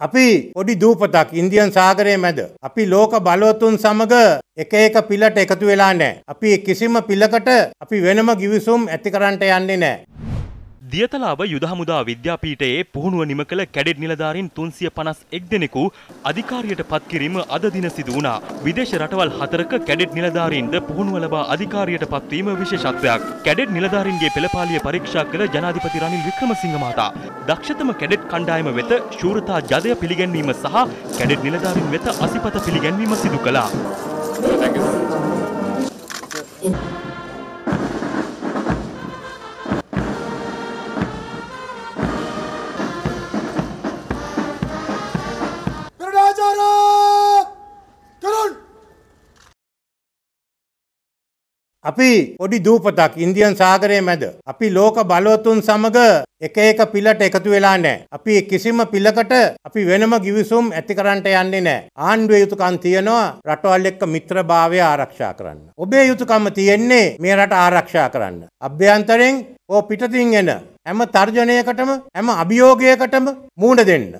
අපි පොඩි දූපතක් ඉන්දියන් සාගරය මැද. අපි ලෝක බලවතුන් සමග එක එක පිලට එකතු වෙලා නෑ. අපි කිසිම පිලකට අපි වෙනම ගිවිසුම් ඇති කරන්නට යන්නේ නෑ. දියතලාව යුද හමුදා විද්‍යාපීඨයේ පුහුණුව නිම කළ කැඩෙට් නිලධාරීන් 351 දෙනෙකු අධිකාරියට පත් කිරීම අද දින සිදු වුණා. විදේශ රටවල් හතරක කැඩෙට් නිලධාරීන්ද පුහුණුව ලබා අධිකාරියට පත්වීම විශේෂත්වයක්. කැඩෙට් නිලධාරීන්ගේ පෙළපාලිය පරීක්ෂා කළ ජනාධිපති රනිල් වික්‍රමසිංහ මහතා දක්ෂතම කැඩෙට් කණ්ඩායම වෙත ශූරතා ජදය පිළිගැන්වීම සහ කැඩෙට් නිලධාරීන් වෙත අසිපත පිළිගැන්වීම සිදු කළා. අපි පොඩි දූපතක් ඉන්දියන් සාගරය මැද. අපි ලෝක බලවතුන් සමග එක එක පිලට එකතු වෙලා නෑ. අපි කිසිම පිලකට අපි වෙනම ගිවිසුම් ඇති කරන්නට යන්නේ නෑ. ආණ්ඩුවේ යුතුකම් තියෙනවා රටවල් එක්ක මිත්‍රභාවය ආරක්ෂා කරන්න. ඔබේ යුතුකම තියෙන්නේ මේ රට ආරක්ෂා කරන්න. අභ්‍යන්තරෙන් ඕ පිටතින් එන හැම තර්ජනයකටම හැම අභියෝගයකටම මූණ දෙන්න.